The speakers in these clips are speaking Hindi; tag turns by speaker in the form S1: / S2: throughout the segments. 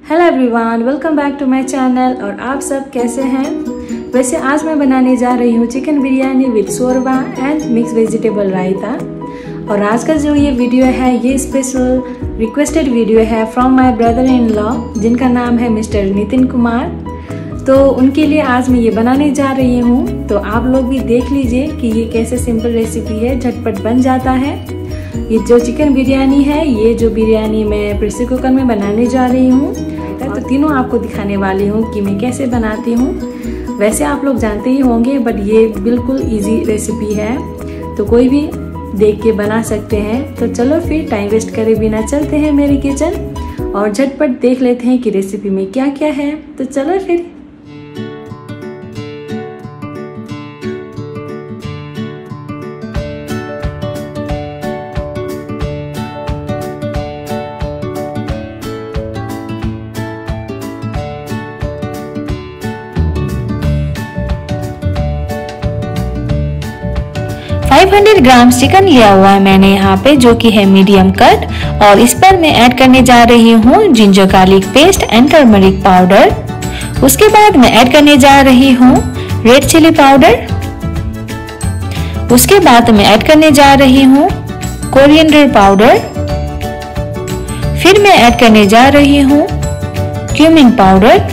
S1: Hello everyone welcome back to my channel और आप सब कैसे हैं? वैसे आज मैं बनाने जा रही हूँ chicken biryani with shorba and mix vegetable raita. और आज का जो ये वीडियो है, ये स्पेशल रिक्वेस्टेड वीडियो है from my brother in law जिनका नाम है मिस्टर नितिन कुमार। तो उनके लिए आज मैं ये बनाने जा रही हूँ। तो आप लोग भी देख लीजिए कि ये कैसे सिंपल रेसिपी है, झटपट बन जाता है। ये जो चिकन बिरयानी है, ये जो बिरयानी मैं प्रेशर कुकर में बनाने जा रही हूँ तो तीनों आपको दिखाने वाली हूँ कि मैं कैसे बनाती हूँ। वैसे आप लोग जानते ही होंगे बट ये बिल्कुल इजी रेसिपी है तो कोई भी देख के बना सकते हैं। तो चलो फिर टाइम वेस्ट करे बिना चलते हैं मेरे किचन और झटपट देख लेते हैं कि रेसिपी में क्या क्या है। तो चलो फिर 500 ग्राम चिकन लिया हुआ है मैंने यहाँ पे, जो कि है मीडियम कट और इस पर मैं ऐड करने जा रही हूँ ginger garlic paste and turmeric powder उसके बाद मैं ऐड करने जा रही हूँ रेड चिली पाउडर उसके बाद मैं ऐड करने जा रही हूँ कोरिएंडर पाउडर फिर मैं ऐड करने जा रही हूँ क्यूमिन पाउडर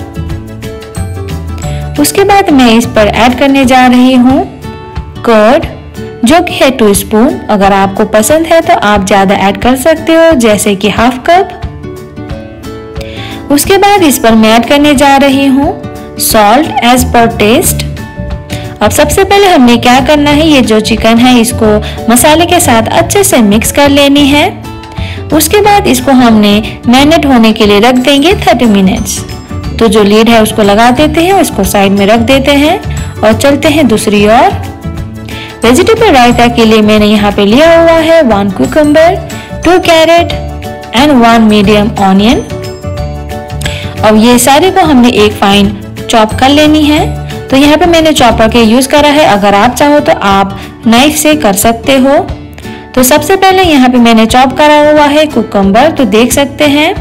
S1: उसके बाद मैं इस पर ऐड करने जा रही हूँ कर्ड जो कि है टू स्पून अगर आपको पसंद है तो आप ज़्यादा ऐड कर सकते हो, जैसे कि हाफ़ कप उसके बाद इस पर मैं ऐड करने जा रही हूँ सॉल्ट एज पर टेस्ट अब सबसे पहले हमने क्या करना है, ये जो चिकन है, इसको मसाले के साथ अच्छे से मिक्स कर लेनी है। उसके बाद इसको हमने मैरिनेट होने के लिए रख देंगे 30 मिनट्स तो जो लीड है, उसको लगा देते हैं, उसको साइड में रख देते हैं और चलते हैं दूसरी ओर। वेजिटेबल रायता के लिए मैंने यहाँ पे लिया हुआ है one cucumber two carrot and one medium onion अब ये सारे को हमने एक फाइन चॉप कर लेनी है। तो यहाँ पे मैंने चॉपर के यूज़ करा है। अगर आप चाहो तो आप नाइफ से कर सकते हो। तो सबसे पहले यहाँ पे मैंने चॉप करा हुआ है कुकम्बर तो देख सकते हैं।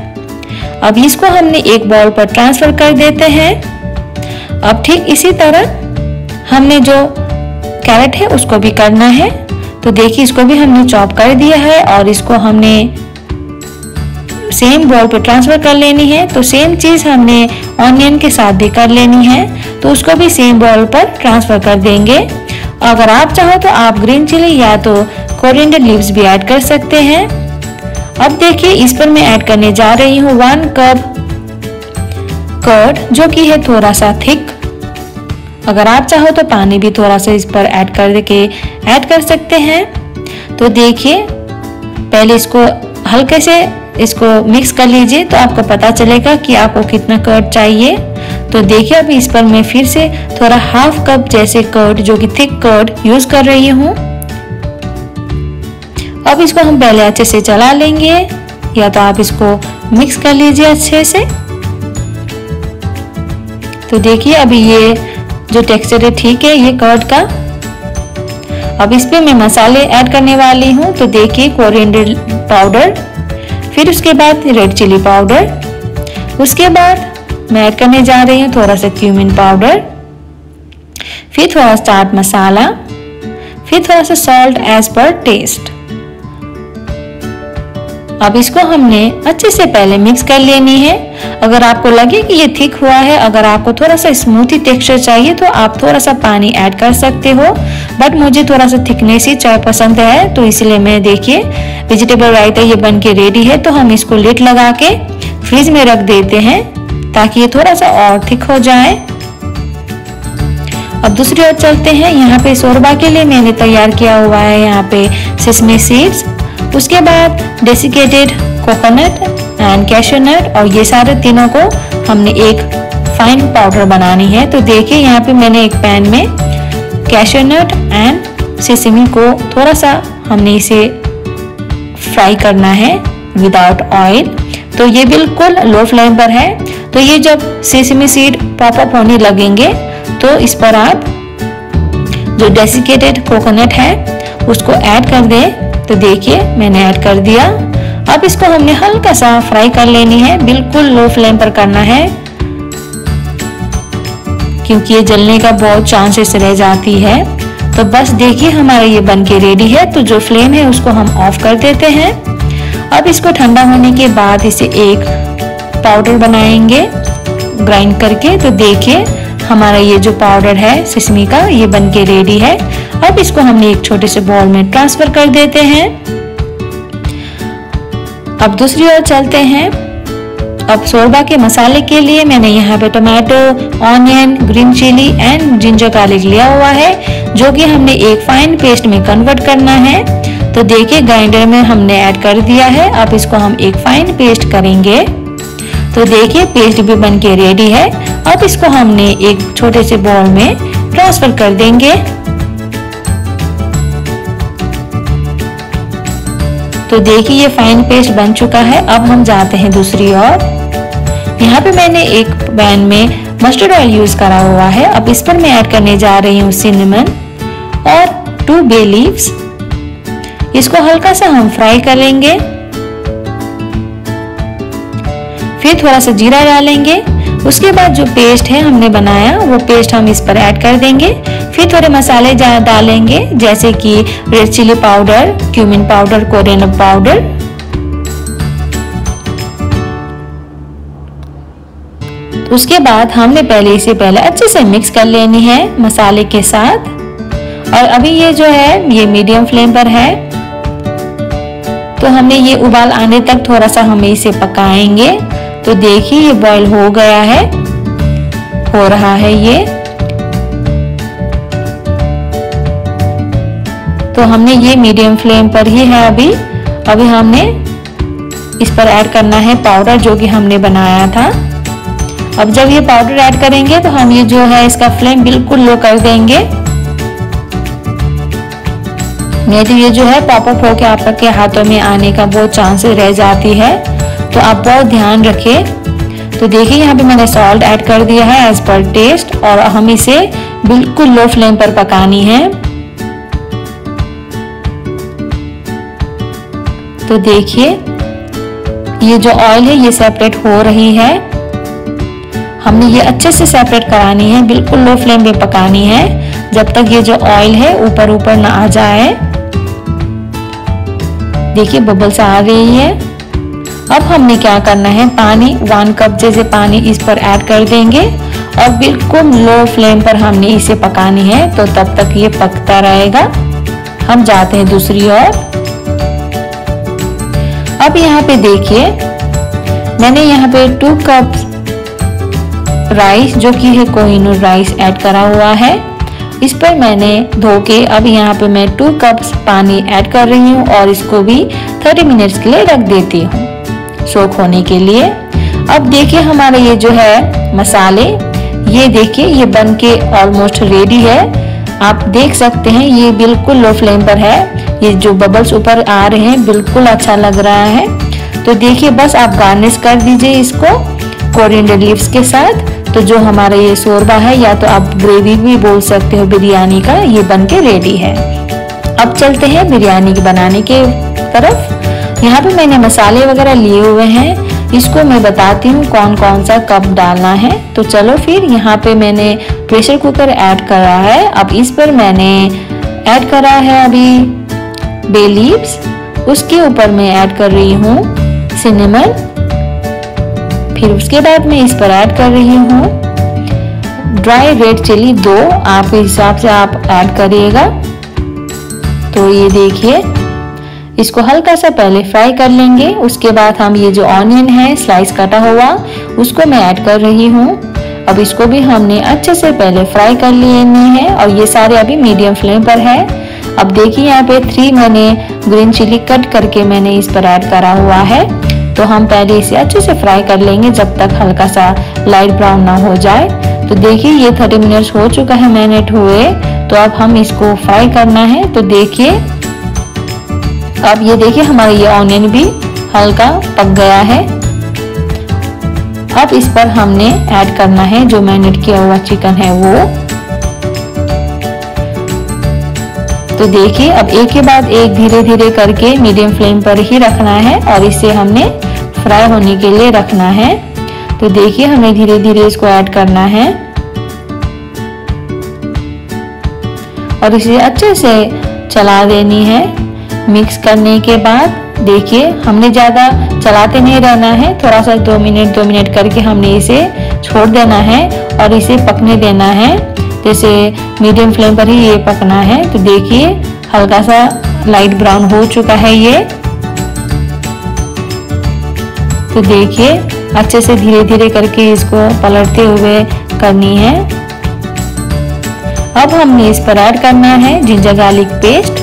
S1: अब इसको हमने एक बॉल पर ट्रांसफ़र कर देते हैं। अब ठीक इसी तरह हमने जो कैरेट है, उसको भी करना है। तो देखिए, इसको भी हमने चॉप कर दिया है और इसको हमने सेम बॉल पे ट्रांसफ़र कर लेनी है। तो सेम चीज़ हमने ऑनियन के साथ भी कर लेनी है। तो उसको भी सेम बॉल पर ट्रांसफ़र कर देंगे। अगर आप चाहो तो आप ग्रीन चिली या तो कोरिएंडर लीव्स भी ऐड कर सकते हैं। अब देखिए, इस पर मैं ऐड करने जा रही हूँ वन कप कर्ड जो कि है थोड़ा सा थिक अगर आप चाहो तो पानी भी थोड़ा सा इस पर ऐड कर के, ऐड कर सकते हैं। तो देखिए, पहले इसको हल्के से इसको मिक्स कर लीजिए तो आपको पता चलेगा कि आपको कितना कर्ड चाहिए। तो देखिए अभी इस पर मैं फिर से थोड़ा हाफ़ कप जैसे कर्ड जो कि थिक कर्ड यूज़ कर रही हूँ। अब इसको हम पहले अच्छे से चला लेंगे, या तो आप इसको मिक्स कर लीजिए अच्छे से। तो देखिए, अभी ये जो टेक्सचर है, ठीक है, ये कर्ड का। अब इस पे मैं मसाले ऐड करने वाली हूँ तो देखिए कोरिएंडर पाउडर फिर उसके बाद रेड चिली पाउडर उसके बाद मैं ऐड करने जा रही हूँ थोड़ा सा क्यूमिन पाउडर फिर थोड़ा चाट मसाला, फिर थोड़ा सा सॉल्ट एज पर टेस्ट अब इसको हमने अच्छे से पहले मिक्स कर लेनी है। अगर आपको लगे कि ये थिक हुआ है, अगर आपको थोड़ा सा स्मूथी टेक्सचर चाहिए तो आप थोड़ा सा पानी ऐड कर सकते हो। बट मुझे थोड़ा सा थिकनेस ही चाय पसंद है तो इसलिए मैं देखिए वेजिटेबल रायता ये बन के रेडी है तो हम इसको लिट लगा के फ्रिज में रख देते हैं, ताकि ये थोड़ा सा और थिक हो जाए। अब दूसरी ओर चलते हैं। यहाँ पे शोरबा के लिए मैंने तैयार किया हुआ है यहाँ पे सिसमी सीड्स उसके बाद डेसिकेटेड कोकोनट एंड कैशोनट और ये सारे तीनों को हमने एक फाइन पाउडर बनानी है। तो देखिए यहाँ पे मैंने एक पैन में कैशोनट एंड सेसमी को थोड़ा सा हमने इसे फ्राई करना है विदाउट ऑयल तो ये बिल्कुल लो फ्लेम पर है। तो ये जब सेसमी सीड पॉपअप होने लगेंगे तो इस पर आप जो डेसिकेटेड कोकोनट है उसको ऐड कर दें। तो देखिए, मैंने ऐड कर दिया। अब इसको हमने हल्का सा फ्राई कर लेनी है। बिल्कुल लो फ्लेम पर करना है। क्योंकि ये जलने का बहुत चांसेस रह जाती है। तो बस देखिए, हमारा ये बन के रेडी है। तो जो फ्लेम है, उसको हम ऑफ़ कर देते हैं। अब इसको ठंडा होने के बाद इसे एक पाउडर बनाएँगे। ग्राइंड करके। तो देखिए हमारा ये जो पाउडर है सिसमी का, ये बन के रेडी है। अब इसको हमने एक छोटे से बॉल में ट्रांसफ़र कर देते हैं। अब दूसरी ओर चलते हैं। अब शोरबा के मसाले के लिए मैंने यहाँ पे tomato onion green chilli and ginger garlic लिया हुआ है, जो कि हमने एक फाइन पेस्ट में कन्वर्ट करना है। तो देखिए ग्राइंडर में हमने ऐड कर दिया है। अब इसको हम एक फाइन पेस्ट करेंगे। तो देखिए पेस्ट भी बन के रेडी है। अब इसको हमने एक छोटे से बॉल में ट्रांसफ़र कर देंगे। तो देखिए ये फाइन पेस्ट बन चुका है। अब हम जाते हैं दूसरी ओर। यहाँ पे मैंने एक पैन में मस्टर्ड ऑयल यूज़ करा हुआ है। अब इस पर मैं ऐड करने जा रही हूँ सिनेमन और टू बे लीव्स इसको हल्का सा हम फ्राई कर लेंगे। फिर थोड़ा सा जीरा डालेंगे। उसके बाद जो पेस्ट है हमने बनाया, वो पेस्ट हम इस पर ऐड कर देंगे। फिर थोड़े मसाले डालेंगे, जैसे कि red chilli powder cumin powder coriander powder उसके बाद हमने पहले इसे पहले अच्छे से मिक्स कर लेनी है मसाले के साथ। और अभी ये जो है, ये मीडियम फ्लेम पर है। तो हमने ये उबाल आने तक थोड़ा सा हमें इसे पकाएँगे। तो देखिए ये बॉईल हो गया है। हो रहा है ये। तो हमने ये मीडियम फ्लेम पर ही है अभी। अभी हमने इस पर ऐड करना है पाउडर जो कि हमने बनाया था। अब जब ये पाउडर ऐड करेंगे तो हम ये जो है इसका फ्लेम बिल्कुल लो कर देंगे। नहीं तो ये जो है पॉपअप होके आपके हाथों में आने का बहुत चांसेस रह जाती है। तो आप बहुत ध्यान रखें। तो देखिए, यहाँ पे मैंने सॉल्ट ऐड कर दिया है एज पर टेस्ट और हम इसे बिल्कुल लो फ्लेम पर पकानी है। तो देखिए, ये जो ऑयल है, ये सेपरेट हो रही है। हमने ये अच्छे से सेपरेट करानी है, बिल्कुल लो फ्लेम पे पकानी है। जब तक ये जो ऑयल है ऊपर ऊपर ना आ जाए। देखिए बबल्स आ रही है। अब हमने क्या करना है? पानी वन कप जैसे पानी इस पर ऐड कर देंगे। और बिल्कुल लो फ्लेम पर हमने इसे पकानी है तो तब तक ये पकता रहेगा। हम जाते हैं दूसरी ओर। अब यहाँ पे देखिए, मैंने यहाँ पे टू कप राइस जो कि है कोहिनूर राइस ऐड करा हुआ है। इस पर मैंने धो के अब यहाँ पे मैं टू कप्स पानी ऐड कर रही हूँ और इसको भी 30 मिनट्स के लिए रख देती हूँ। सोख होने के लिए। अब देखिए हमारे ये जो है मसाले, ये देखिए, ये बन के ऑलमोस्ट रेडी है। आप देख सकते हैं, ये बिल्कुल लो फ्लेम पर है। ये जो बबल्स ऊपर आ रहे हैं, बिल्कुल अच्छा लग रहा है। तो देखिए, बस आप गार्निश कर दीजिए इसको कोरिएंडर लीव्स के साथ। तो जो हमारा ये शोरबा है, या तो आप ग्रेवी भी बोल सकते हो, बिरयानी का, ये बन के रेडी है। अब चलते हैं बिरयानी बनाने के तरफ़। यहाँ पे मैंने मसाले वगैरह लिए हुए हैं। इसको मैं बताती हूँ कौन कौन सा कप डालना है। तो चलो फिर यहाँ पे मैंने प्रेशर कुकर ऐड करा है। अब इस पर मैंने ऐड करा है अभी बे लीव्स उसके ऊपर मैं ऐड कर रही हूँ सिनेमन फिर उसके बाद मैं इस पर ऐड कर रही हूँ ड्राई रेड चिली दो। आपके हिसाब से आप ऐड करिएगा। तो ये देखिए इसको हल्का सा पहले फ्राई कर लेंगे। उसके बाद हम ये जो ऑनियन है स्लाइस कटा हुआ, उसको मैं ऐड कर रही हूँ। अब इसको भी हमने अच्छे से पहले फ्राई कर लेनी है और ये सारे अभी मीडियम फ्लेम पर है। अब देखिए यहाँ पे थ्री मैंने ग्रीन चिली कट करके मैंने इस पर ऐड करा हुआ है। तो हम पहले इसे अच्छे से फ्राई कर लेंगे जब तक हल्का सा लाइट ब्राउन ना हो जाए। तो देखिए ये थर्टी मिनट्स हो चुका है मैनेट हुए तो अब हम इसको फ्राई करना है। तो देखिए अब ये देखिए, हमारा ये ऑनियन भी हल्का पक गया है। अब इस पर हमने ऐड करना है, जो मैरिनेट किया हुआ चिकन है वो। तो देखिए, अब एक के बाद एक धीरे धीरे करके मीडियम फ्लेम पर ही रखना है और इसे हमने फ्राई होने के लिए रखना है। तो देखिए, हमें धीरे धीरे इसको ऐड करना है। और इसे अच्छे से चला देनी है। मिक्स करने के बाद, देखिए, हमने ज़्यादा चलाते नहीं रहना है। थोड़ा सा दो मिनट दो मिनट करके हमने इसे छोड़ देना है और इसे पकने देना है। जैसे मीडियम फ्लेम पर ही ये पकना है। तो देखिए, हल्का सा लाइट ब्राउन हो चुका है ये। तो देखिए, अच्छे से धीरे धीरे करके इसको पलटते हुए करनी है। अब हमने इस पर ऐड करना है जिंजर गार्लिक पेस्ट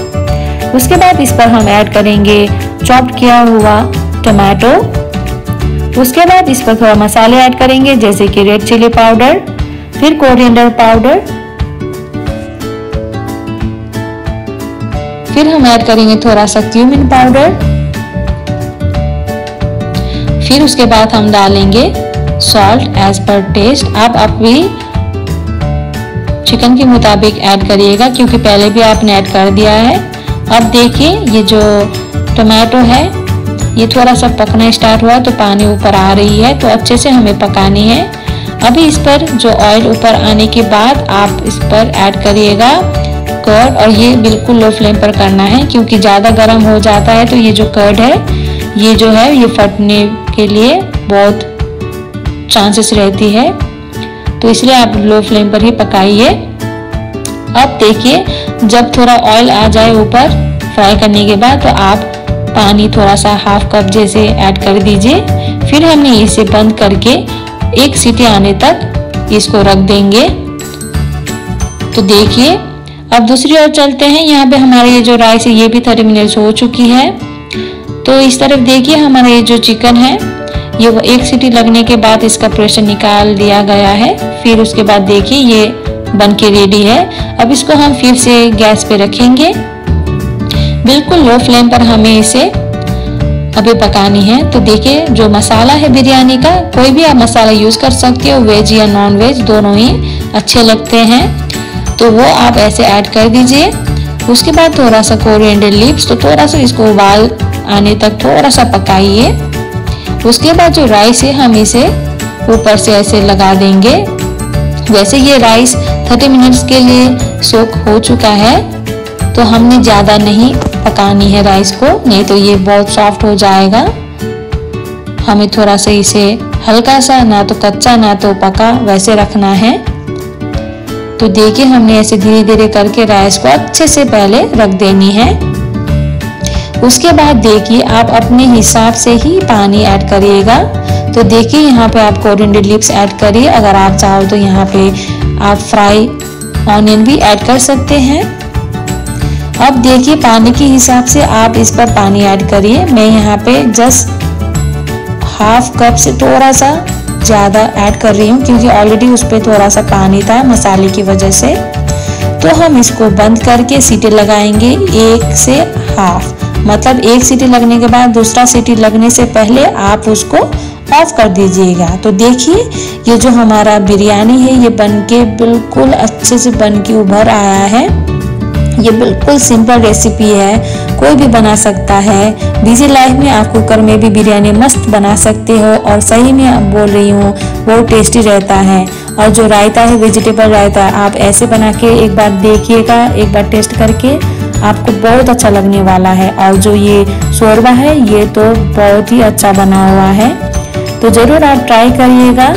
S1: उसके बाद इस पर हम ऐड करेंगे चॉप किया हुआ टमाटो उसके बाद इस पर थोड़ा मसाले ऐड करेंगे, जैसे कि रेड चिली पाउडर फिर कोरिएंडर पाउडर फिर हम ऐड करेंगे थोड़ा सा क्यूमिन पाउडर फिर उसके बाद हम डालेंगे सॉल्ट एज पर टेस्ट आप अभी चिकन के मुताबिक ऐड करिएगा, क्योंकि पहले भी आपने ऐड कर दिया है। अब देखिए, ये जो टमाटो है, ये थोड़ा सा पकना स्टार्ट हुआ तो पानी ऊपर आ रही है तो अच्छे से हमें पकानी है। अभी इस पर जो ऑयल ऊपर आने के बाद आप इस पर ऐड करिएगा कर्ड और ये बिल्कुल लो फ्लेम पर करना है, क्योंकि ज़्यादा गर्म हो जाता है तो ये जो कर्ड है, ये जो है, ये फटने के लिए बहुत चांसेस रहती है। तो इसलिए आप लो फ्लेम पर ही पकाइए। अब देखिए, जब थोड़ा ऑयल आ जाए ऊपर फ्राई करने के बाद तो आप पानी थोड़ा सा हाफ़ कप जैसे ऐड कर दीजिए। फिर हमने इसे बंद करके एक सीटी आने तक इसको रख देंगे। तो देखिए, अब दूसरी ओर चलते हैं। यहाँ पे हमारे ये जो राइस है, ये भी थर्टी मिनट्स हो चुकी है। तो इस तरफ़ देखिए, हमारा ये जो चिकन है, ये एक सीटी लगने के बाद इसका प्रेशर निकाल दिया गया है। फिर उसके बाद देखिए, ये बन के रेडी है। अब इसको हम फिर से गैस पे रखेंगे। बिल्कुल लो फ्लेम पर हमें इसे अभी पकानी है। तो देखिए, जो मसाला है बिरयानी का, कोई भी आप मसाला यूज़ कर सकते हो वेज या नॉन वेज दोनों ही अच्छे लगते हैं। तो वो आप ऐसे ऐड कर दीजिए। उसके बाद थोड़ा सा कोरिएंडर लीव्स तो थोड़ा सा इसको उबाल आने तक थोड़ा सा पकाइए। उसके बाद जो राइस है, हम इसे ऊपर से ऐसे लगा देंगे। वैसे ये राइस 30 मिनट्स के लिए सोक हो चुका है। तो हमने ज़्यादा नहीं पकानी है राइस को, नहीं तो ये बहुत सॉफ्ट हो जाएगा। हमें थोड़ा सा इसे हल्का सा, ना तो कच्चा, ना तो पका, वैसे रखना है। तो देखिए हमने ऐसे धीरे धीरे करके राइस को अच्छे से पहले रख देनी है। उसके बाद देखिए आप अपने हिसाब से ही पानी ऐड करिएगा। तो देखिए यहाँ पे आप कोरिएंडर लिप्स ऐड करिए। अगर आप चाहो तो यहाँ पे आप फ्राई ऑनियन भी ऐड कर सकते हैं। अब देखिए पानी के हिसाब से आप इस पर पानी ऐड करिए। मैं यहाँ पे जस्ट हाफ़ कप से थोड़ा सा ज़्यादा ऐड कर रही हूँ, क्योंकि ऑलरेडी उस पर थोड़ा सा पानी था मसाले की वजह से। तो हम इसको बंद करके सीटी लगाएँगे एक से हाफ़ मतलब एक सीटी लगने के बाद दूसरा सीटी लगने से पहले आप उसको ऑफ़ कर दीजिएगा। तो देखिए, ये जो हमारा बिरयानी है, ये बन के बिल्कुल अच्छे से बन के उभर आया है। ये बिल्कुल सिंपल रेसिपी है। कोई भी बना सकता है। बिज़ी लाइफ में आप कुकर में भी बिरयानी मस्त बना सकते हो और सही में आप बोल रही हूँ बहुत टेस्टी रहता है। और जो रायता है, वेजिटेबल रायता, आप ऐसे बना के एक बार देखिएगा, एक बार टेस्ट करके आपको बहुत अच्छा लगने वाला है। और जो ये शोरबा है, ये तो बहुत ही अच्छा बना हुआ है। तो ज़रूर आप ट्राई करिएगा।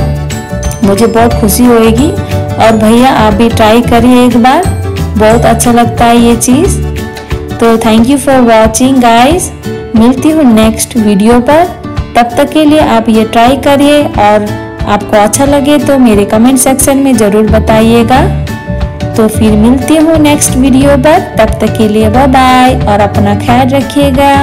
S1: मुझे बहुत खुशी होएगी। और भैया, आप भी ट्राई करिए एक बार। बहुत अच्छा लगता है ये चीज़। तो thank you for watching guys मिलती हूँ नेक्स्ट वीडियो पर। तब तक के लिए आप ये ट्राई करिए। और आपको अच्छा लगे तो मेरे कमेंट सेक्शन में ज़रूर बताइएगा। तो फिर मिलती हूँ नेक्स्ट वीडियो पर। तब तक के लिए बाय बाय और अपना ख्याल रखिएगा।